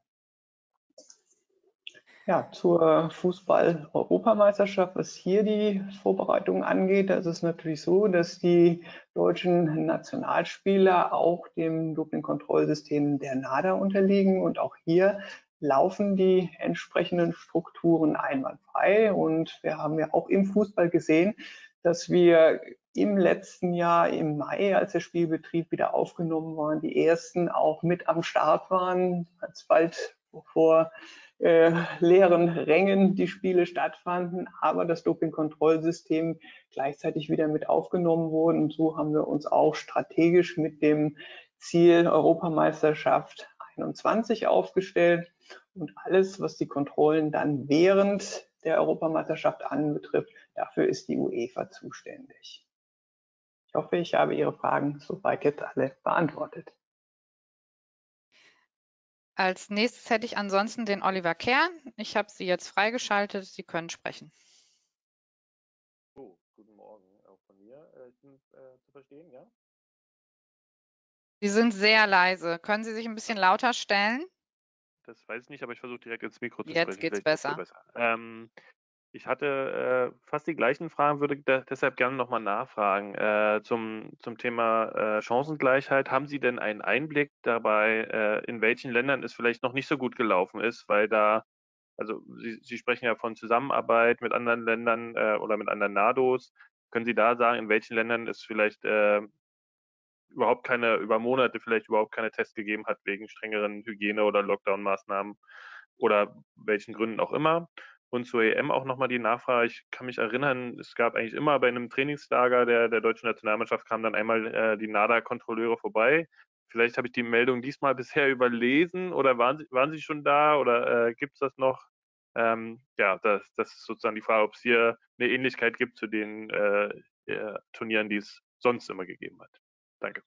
Ja, zur Fußball-Europameisterschaft, was hier die Vorbereitung angeht, da ist es natürlich so, dass die deutschen Nationalspieler auch dem Dopingkontrollsystem der NADA unterliegen und auch hier laufen die entsprechenden Strukturen einwandfrei. Und wir haben ja auch im Fußball gesehen, dass wir im letzten Jahr im Mai, als der Spielbetrieb wieder aufgenommen war, die ersten auch mit am Start waren, als bald vor äh, leeren Rängen die Spiele stattfanden, aber das Dopingkontrollsystem gleichzeitig wieder mit aufgenommen wurde. Und so haben wir uns auch strategisch mit dem Ziel Europameisterschaft 21 aufgestellt. Und alles, was die Kontrollen dann während der Europameisterschaft anbetrifft, dafür ist die UEFA zuständig. Ich hoffe, ich habe Ihre Fragen soweit jetzt alle beantwortet. Als nächstes hätte ich ansonsten den Oliver Kern. Ich habe Sie jetzt freigeschaltet. Sie können sprechen. Oh, guten Morgen auch von mir. Äh, ich bin äh, zu verstehen, ja? Sie sind sehr leise. Können Sie sich ein bisschen lauter stellen? Das weiß ich nicht, aber ich versuche direkt ins Mikro zu jetzt sprechen. Geht's Vielleicht geht's besser. Ähm, ich hatte äh, fast die gleichen Fragen, würde de deshalb gerne nochmal nachfragen. Äh, zum, zum Thema äh, Chancengleichheit. Haben Sie denn einen Einblick dabei, äh, in welchen Ländern es vielleicht noch nicht so gut gelaufen ist? Weil da, also Sie, Sie sprechen ja von Zusammenarbeit mit anderen Ländern äh, oder mit anderen NADOs. Können Sie da sagen, in welchen Ländern es vielleicht äh, überhaupt keine, über Monate vielleicht überhaupt keine Tests gegeben hat wegen strengeren Hygiene- oder Lockdown-Maßnahmen oder welchen Gründen auch immer? Und zur EM auch nochmal die Nachfrage. Ich kann mich erinnern, es gab eigentlich immer bei einem Trainingslager der, der deutschen Nationalmannschaft kamen dann einmal äh, die NADA-Kontrolleure vorbei. Vielleicht habe ich die Meldung diesmal bisher überlesen oder waren Sie, waren Sie schon da oder äh, gibt es das noch? Ähm, ja, das, das ist sozusagen die Frage, ob es hier eine Ähnlichkeit gibt zu den äh, äh Turnieren, die es sonst immer gegeben hat. Danke.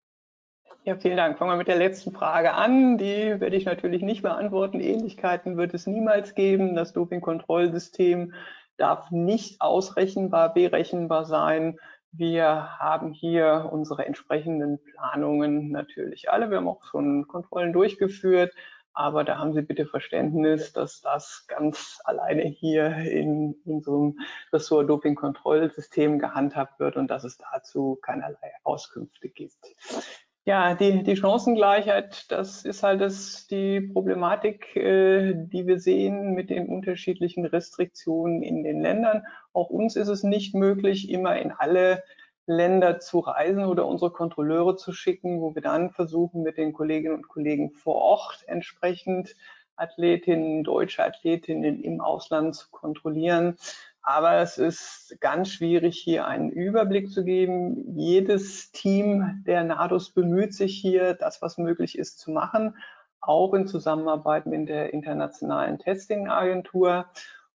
Ja, vielen Dank. Fangen wir mit der letzten Frage an. Die werde ich natürlich nicht beantworten. Ähnlichkeiten wird es niemals geben. Das Dopingkontrollsystem darf nicht ausrechenbar, berechenbar sein. Wir haben hier unsere entsprechenden Planungen natürlich alle. Wir haben auch schon Kontrollen durchgeführt, aber da haben Sie bitte Verständnis, dass das ganz alleine hier in unserem Ressort Dopingkontrollsystem gehandhabt wird und dass es dazu keinerlei Auskünfte gibt. Ja, die, die Chancengleichheit, das ist halt das, die Problematik, äh, die wir sehen mit den unterschiedlichen Restriktionen in den Ländern. Auch uns ist es nicht möglich, immer in alle Länder zu reisen oder unsere Kontrolleure zu schicken, wo wir dann versuchen, mit den Kolleginnen und Kollegen vor Ort entsprechend Athletinnen, deutsche Athletinnen im Ausland zu kontrollieren. Aber es ist ganz schwierig, hier einen Überblick zu geben. Jedes Team der NADOS bemüht sich hier, das, was möglich ist, zu machen, auch in Zusammenarbeit mit der Internationalen Testing-Agentur.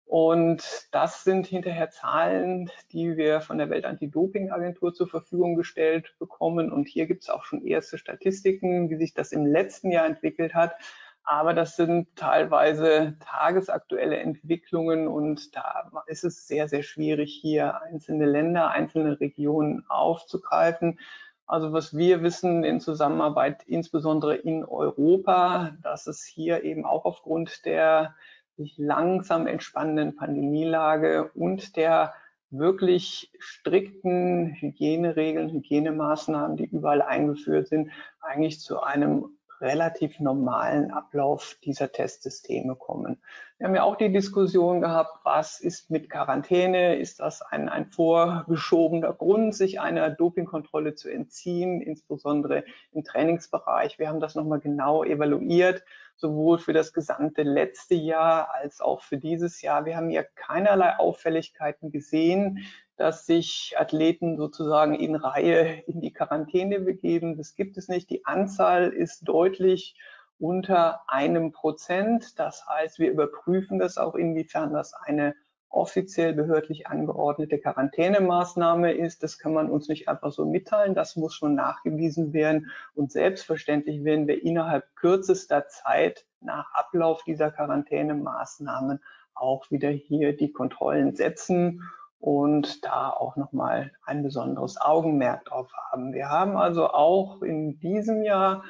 Und das sind hinterher Zahlen, die wir von der Weltantidoping-Agentur zur Verfügung gestellt bekommen. Und hier gibt es auch schon erste Statistiken, wie sich das im letzten Jahr entwickelt hat. Aber das sind teilweise tagesaktuelle Entwicklungen und da ist es sehr, sehr schwierig, hier einzelne Länder, einzelne Regionen aufzugreifen. Also was wir wissen in Zusammenarbeit, insbesondere in Europa, dass es hier eben auch aufgrund der sich langsam entspannenden Pandemielage und der wirklich strikten Hygieneregeln, Hygienemaßnahmen, die überall eingeführt sind, eigentlich zu einem relativ normalen Ablauf dieser Testsysteme kommen. Wir haben ja auch die Diskussion gehabt, was ist mit Quarantäne? Ist das ein, ein vorgeschobener Grund, sich einer Dopingkontrolle zu entziehen, insbesondere im Trainingsbereich? Wir haben das nochmal genau evaluiert, sowohl für das gesamte letzte Jahr als auch für dieses Jahr. Wir haben hier keinerlei Auffälligkeiten gesehen, dass sich Athleten sozusagen in Reihe in die Quarantäne begeben. Das gibt es nicht. Die Anzahl ist deutlich unter einem Prozent. Das heißt, wir überprüfen das auch, inwiefern das eine offiziell behördlich angeordnete Quarantänemaßnahme ist. Das kann man uns nicht einfach so mitteilen. Das muss schon nachgewiesen werden. Und selbstverständlich werden wir innerhalb kürzester Zeit nach Ablauf dieser Quarantänemaßnahmen auch wieder hier die Kontrollen setzen und da auch nochmal ein besonderes Augenmerk drauf haben. Wir haben also auch in diesem Jahr,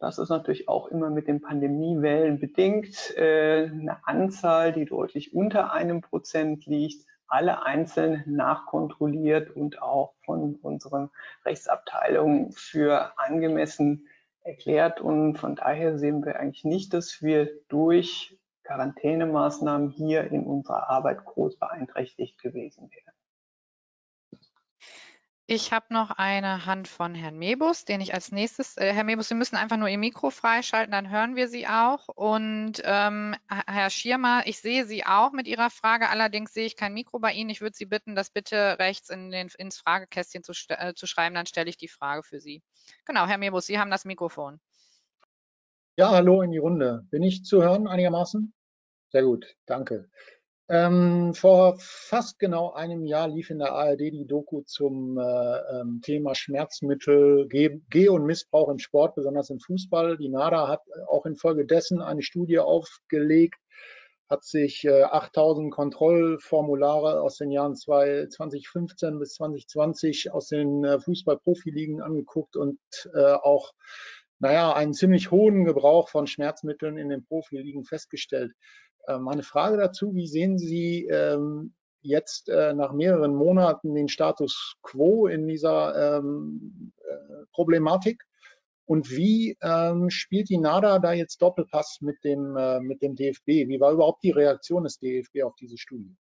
das ist natürlich auch immer mit den Pandemiewellen bedingt, äh, eine Anzahl, die deutlich unter einem Prozent liegt, alle einzeln nachkontrolliert und auch von unseren Rechtsabteilungen für angemessen erklärt. Und von daher sehen wir eigentlich nicht, dass wir durch Quarantänemaßnahmen hier in unserer Arbeit groß beeinträchtigt gewesen wären. Ich habe noch eine Hand von Herrn Mebus, den ich als nächstes, äh, Herr Mebus, Sie müssen einfach nur Ihr Mikro freischalten, dann hören wir Sie auch. Und ähm, Herr Schirmer, ich sehe Sie auch mit Ihrer Frage, allerdings sehe ich kein Mikro bei Ihnen. Ich würde Sie bitten, das bitte rechts in den, ins Fragekästchen zu, äh, zu schreiben, dann stelle ich die Frage für Sie. Genau, Herr Mebus, Sie haben das Mikrofon. Ja, hallo in die Runde. Bin ich zu hören einigermaßen? Sehr gut, danke. Ähm, vor fast genau einem Jahr lief in der ARD die Doku zum äh, ähm, Thema Schmerzmittel, Geh, Geh und Missbrauch im Sport, besonders im Fußball. Die NADA hat auch infolgedessen eine Studie aufgelegt, hat sich äh, 8000 Kontrollformulare aus den Jahren 2015 bis 2020 aus den äh, Fußballprofiligen angeguckt und äh, auch naja, einen ziemlich hohen Gebrauch von Schmerzmitteln in den Profiligen festgestellt. Meine Frage dazu, wie sehen Sie ähm, jetzt äh, nach mehreren Monaten den Status quo in dieser ähm, äh, Problematik? Und wie ähm, spielt die NADA da jetzt Doppelpass mit dem, äh, mit dem DFB? Wie war überhaupt die Reaktion des DFB auf diese Studie?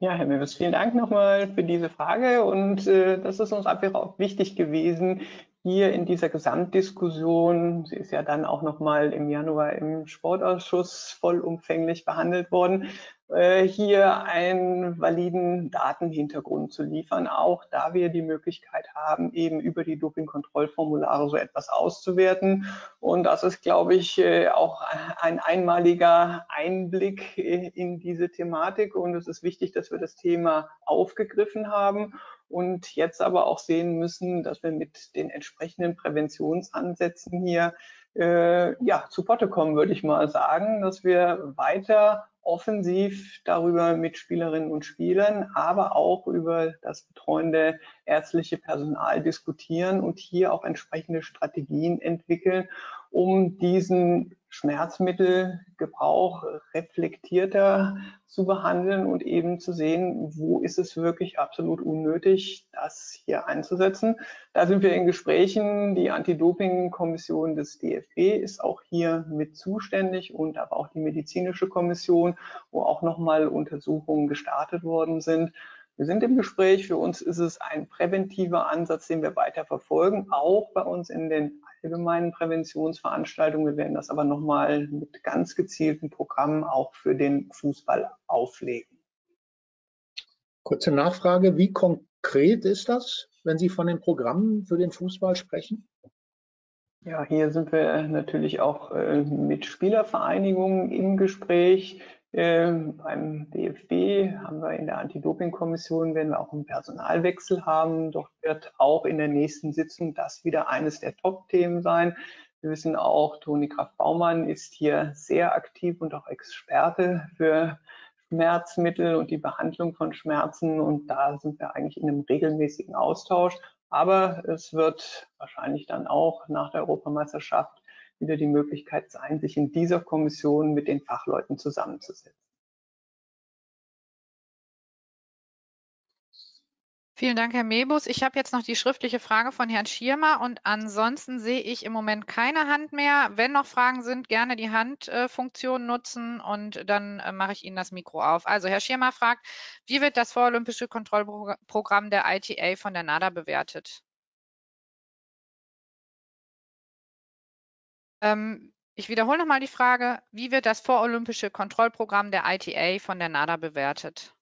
Ja, Herr Mewes, vielen Dank nochmal für diese Frage. Und äh, das ist uns einfach auch wichtig gewesen, hier in dieser Gesamtdiskussion, sie ist ja dann auch nochmal im Januar im Sportausschuss vollumfänglich behandelt worden, äh, hier einen validen Datenhintergrund zu liefern, auch da wir die Möglichkeit haben, eben über die Dopingkontrollformulare so etwas auszuwerten. Und das ist, glaube ich, äh, auch ein einmaliger Einblick in diese Thematik. Und es ist wichtig, dass wir das Thema aufgegriffen haben und jetzt aber auch sehen müssen, dass wir mit den entsprechenden Präventionsansätzen hier äh, ja, zu Potte kommen, würde ich mal sagen, dass wir weiter offensiv darüber mit Spielerinnen und Spielern, aber auch über das betreuende ärztliche Personal diskutieren und hier auch entsprechende Strategien entwickeln, um diesen Schmerzmittelgebrauch reflektierter zu behandeln und eben zu sehen, wo ist es wirklich absolut unnötig, das hier einzusetzen. Da sind wir in Gesprächen. Die Anti-Doping-Kommission des DFB ist auch hier mit zuständig und aber auch die medizinische Kommission, wo auch nochmal Untersuchungen gestartet worden sind. Wir sind im Gespräch. Für uns ist es ein präventiver Ansatz, den wir weiter verfolgen, auch bei uns in den allgemeinen Präventionsveranstaltungen. Wir werden das aber nochmal mit ganz gezielten Programmen auch für den Fußball auflegen. Kurze Nachfrage, wie konkret ist das, wenn Sie von den Programmen für den Fußball sprechen? Ja, hier sind wir natürlich auch äh, mit Spielervereinigungen im Gespräch. Ähm, beim DFB haben wir in der Anti-Doping-Kommission, werden wir auch einen Personalwechsel haben. Dort wird auch in der nächsten Sitzung das wieder eines der Top-Themen sein. Wir wissen auch, Toni Kraft-Baumann ist hier sehr aktiv und auch Experte für Schmerzmittel und die Behandlung von Schmerzen. Und da sind wir eigentlich in einem regelmäßigen Austausch. Aber es wird wahrscheinlich dann auch nach der Europameisterschaft wieder die Möglichkeit sein, sich in dieser Kommission mit den Fachleuten zusammenzusetzen. Vielen Dank, Herr Mebus. Ich habe jetzt noch die schriftliche Frage von Herrn Schirmer und ansonsten sehe ich im Moment keine Hand mehr. Wenn noch Fragen sind, gerne die Handfunktion nutzen und dann äh, mache ich Ihnen das Mikro auf. Also Herr Schirmer fragt, wie wird das vorolympische Kontrollprogramm der ITA von der NADA bewertet? Ähm, ich wiederhole nochmal die Frage, wie wird das vorolympische Kontrollprogramm der ITA von der NADA bewertet?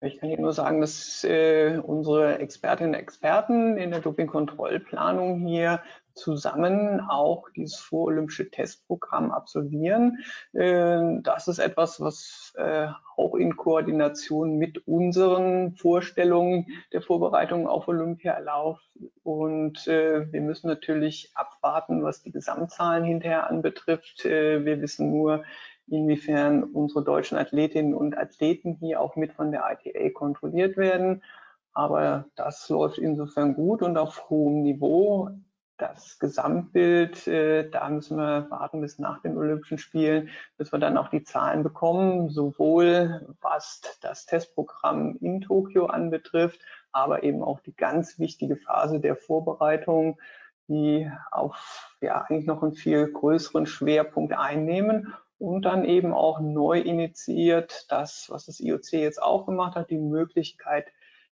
Ich kann Ihnen nur sagen, dass äh, unsere Expertinnen und Experten in der Dopingkontrollplanung hier zusammen auch dieses vorolympische Testprogramm absolvieren. Äh, das ist etwas, was äh, auch in Koordination mit unseren Vorstellungen der Vorbereitung auf Olympia erlaubt. Und äh, wir müssen natürlich abwarten, was die Gesamtzahlen hinterher anbetrifft. wir wissen nur, inwiefern unsere deutschen Athletinnen und Athleten hier auch mit von der ITA kontrolliert werden. Aber das läuft insofern gut und auf hohem Niveau das Gesamtbild, äh, da müssen wir warten bis nach den Olympischen Spielen, bis wir dann auch die Zahlen bekommen, sowohl was das Testprogramm in Tokio anbetrifft, aber eben auch die ganz wichtige Phase der Vorbereitung, die auf ja eigentlich noch einen viel größeren Schwerpunkt einnehmen und dann eben auch neu initiiert das, was das IOC jetzt auch gemacht hat, die Möglichkeit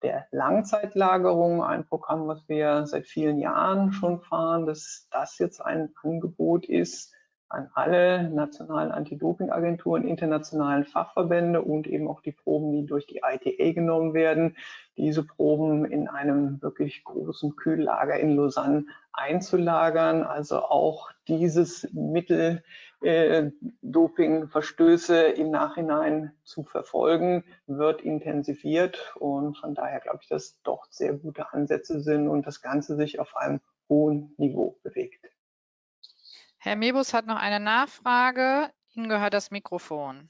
der Langzeitlagerung, ein Programm, was wir seit vielen Jahren schon fahren, dass das jetzt ein Angebot ist an alle nationalen Anti-Doping-Agenturen, internationalen Fachverbände und eben auch die Proben, die durch die ITA genommen werden, diese Proben in einem wirklich großen Kühllager in Lausanne einzulagern, also auch dieses Mittel äh, Dopingverstöße im Nachhinein zu verfolgen, wird intensiviert. Und von daher glaube ich, dass doch sehr gute Ansätze sind und das Ganze sich auf einem hohen Niveau bewegt. Herr Mebus hat noch eine Nachfrage. Ihnen gehört das Mikrofon.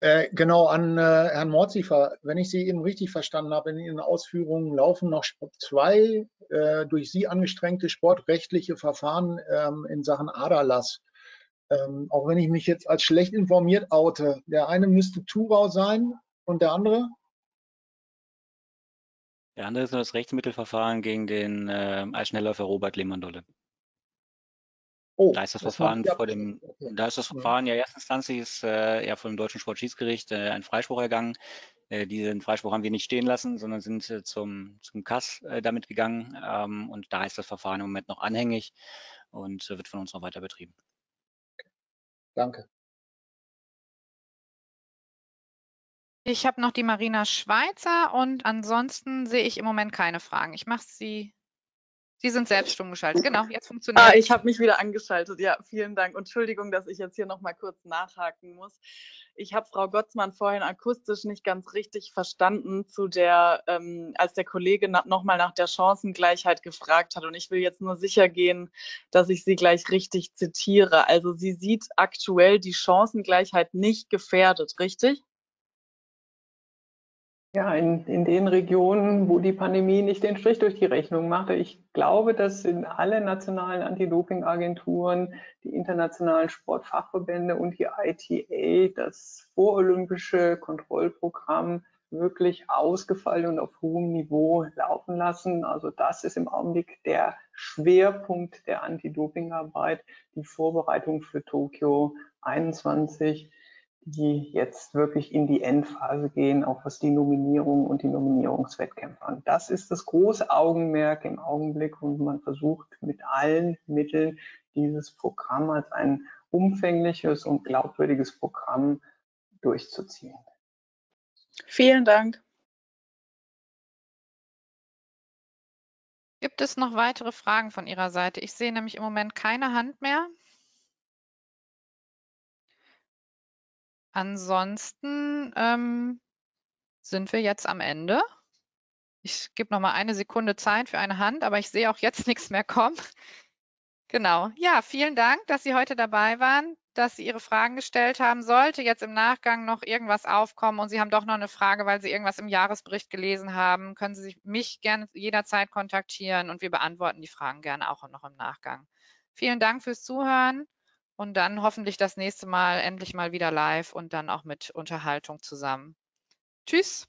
Äh, genau, an äh, Herrn Mordziefer. Wenn ich Sie eben richtig verstanden habe, in Ihren Ausführungen laufen noch zwei äh, durch Sie angestrengte sportrechtliche Verfahren ähm, in Sachen Aderlass. Ähm, auch wenn ich mich jetzt als schlecht informiert oute. Der eine müsste Thurau sein und der andere? Der andere ist das Rechtsmittelverfahren gegen den äh, Eisschnellläufer Robert Lehmann-Dolle. Oh, da ist das, das Verfahren vor dem, da ist das Verfahren ja erstinstanzlich ist äh, ja vom deutschen Sportschiedsgericht äh, ein Freispruch ergangen. Äh, diesen Freispruch haben wir nicht stehen lassen, sondern sind äh, zum, zum Kass äh, damit gegangen. Ähm, und da ist das Verfahren im Moment noch anhängig und äh, wird von uns noch weiter betrieben. Danke. Ich habe noch die Marina Schweizer und ansonsten sehe ich im Moment keine Fragen. Ich mache sie Sie sind selbst stumm geschaltet. Genau, jetzt funktioniert Ah, ich habe mich wieder angeschaltet. Ja, vielen Dank. Und Entschuldigung, dass ich jetzt hier noch mal kurz nachhaken muss. Ich habe Frau Gottsmann vorhin akustisch nicht ganz richtig verstanden, zu der, ähm, als der Kollege na, noch mal nach der Chancengleichheit gefragt hat. Und ich will jetzt nur sicher gehen, dass ich sie gleich richtig zitiere. Also sie sieht aktuell die Chancengleichheit nicht gefährdet, richtig? Ja, in, in den Regionen, wo die Pandemie nicht den Strich durch die Rechnung machte. Ich glaube, dass in alle nationalen Anti-Doping-Agenturen, die internationalen Sportfachverbände und die ITA das vorolympische Kontrollprogramm wirklich ausgefallen und auf hohem Niveau laufen lassen. Also das ist im Augenblick der Schwerpunkt der Anti-Doping-Arbeit, die Vorbereitung für Tokio 21 die jetzt wirklich in die Endphase gehen, auch was die Nominierung und die Nominierungswettkämpfe an. Das ist das große Augenmerk im Augenblick und man versucht mit allen Mitteln dieses Programm als ein umfängliches und glaubwürdiges Programm durchzuziehen. Vielen Dank. Gibt es noch weitere Fragen von Ihrer Seite? Ich sehe nämlich im Moment keine Hand mehr. Ansonsten ähm, sind wir jetzt am Ende. Ich gebe noch mal eine Sekunde Zeit für eine Hand, aber ich sehe auch jetzt nichts mehr kommen. Genau. Ja, vielen Dank, dass Sie heute dabei waren, dass Sie Ihre Fragen gestellt haben. Sollte jetzt im Nachgang noch irgendwas aufkommen und Sie haben doch noch eine Frage, weil Sie irgendwas im Jahresbericht gelesen haben, können Sie mich gerne jederzeit kontaktieren und wir beantworten die Fragen gerne auch noch im Nachgang. Vielen Dank fürs Zuhören und dann hoffentlich das nächste Mal endlich mal wieder live und dann auch mit Unterhaltung zusammen. Tschüss.